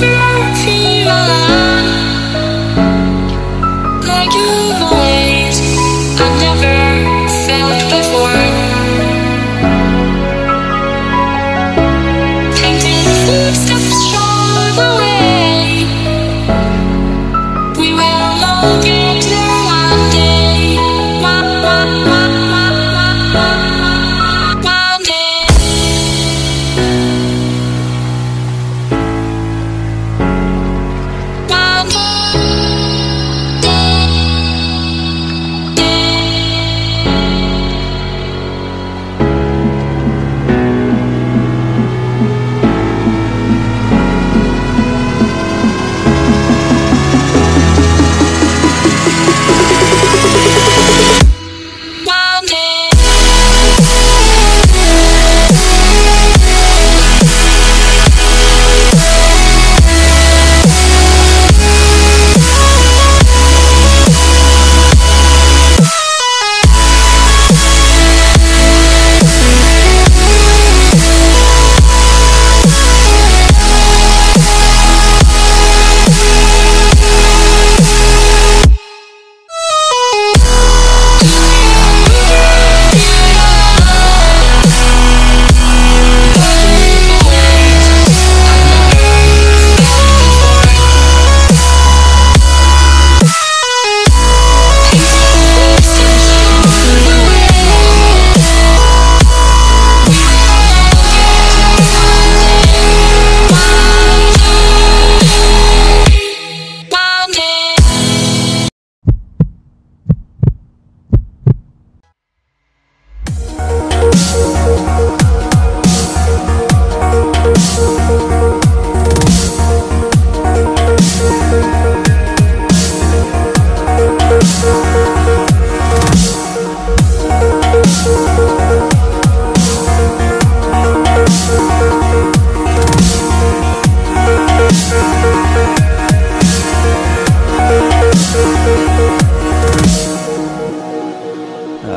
love you.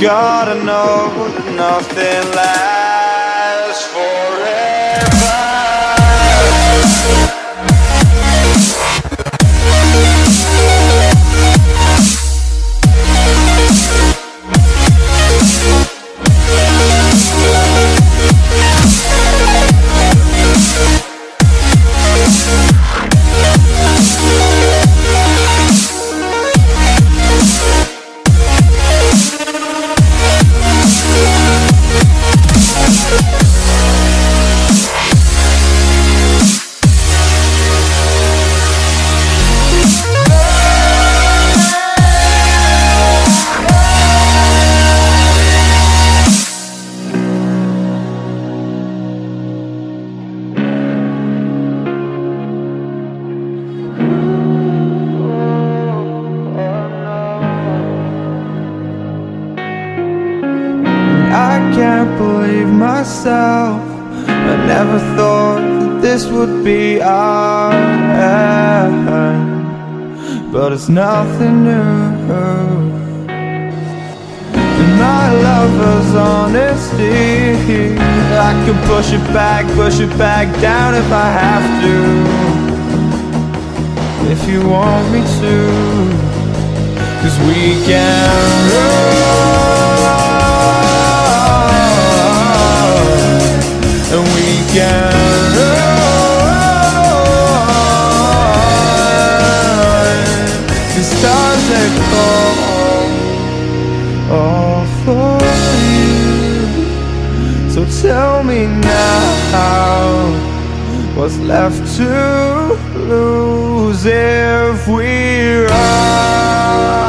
gotta know nothing lasts would be our end, but it's nothing new. And my lover's honesty, I can push it back, push it back down if I have to. If you want me to, cause we can what's left to lose if we run?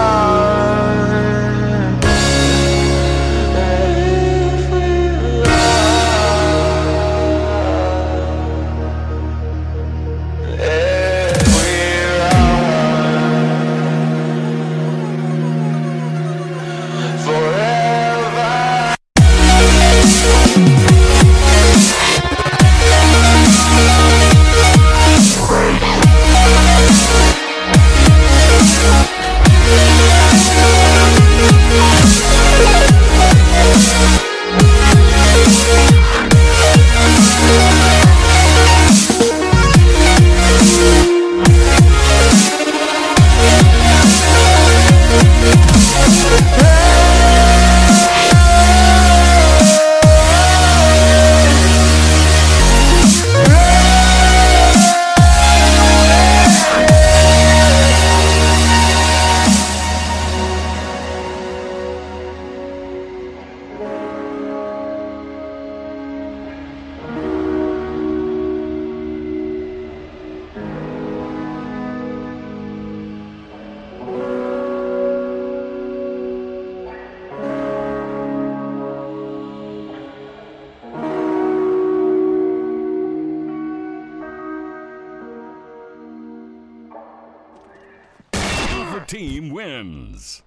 Wins.